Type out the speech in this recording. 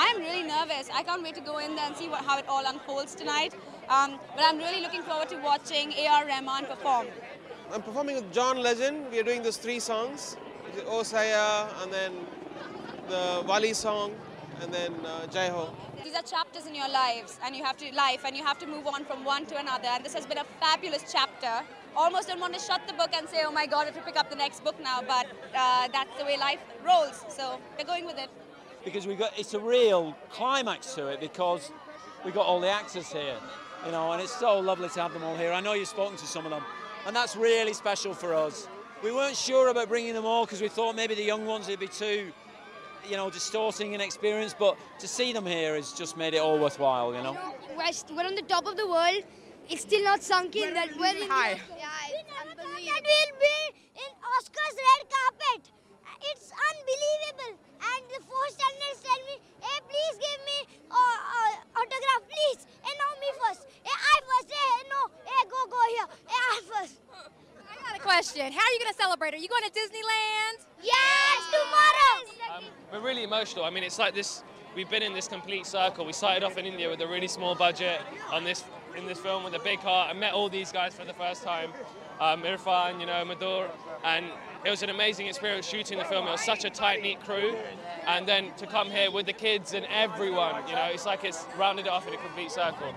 I'm really nervous. I can't wait to go in there and see what, how it all unfolds tonight. Um, but I'm really looking forward to watching A.R. Rahman perform. I'm performing with John Legend. We are doing those three songs. O Saya, and then the WALL-E song, and then uh, Jai Ho. These are chapters in your lives, and you have to life, and you have to move on from one to another. And this has been a fabulous chapter. Almost don't want to shut the book and say, "Oh my God, I have to pick up the next book now." But uh, that's the way life rolls. So we're going with it. Because we got it's a real climax to it because we got all the actors here, you know, and it's so lovely to have them all here. I know you've spoken to some of them, and that's really special for us. We weren't sure about bringing them all because we thought maybe the young ones would be too you know, distorting an experience, but to see them here has just made it all worthwhile, you know. We're, we're on the top of the world. It's still not sunk in that we're in high. The, yeah, it's unbelievable. that we'll be in Oscar's red carpet. It's unbelievable. And the four standards tell me, hey, please give me uh, uh, autograph, please. Hey, no, me first. Hey, I first. Hey, no. Hey, go, go here. Hey, I first. I got a question. How are you going to celebrate? Are you going to Disneyland? Yes, tomorrow. Um, we're really emotional. I mean, it's like this. We've been in this complete circle. We started off in India with a really small budget on this in this film with a big heart. I met all these guys for the first time, um, Irfan, you know, Madhur, and it was an amazing experience shooting the film. It was such a tight knit crew, and then to come here with the kids and everyone, you know, it's like it's rounded it off in a complete circle.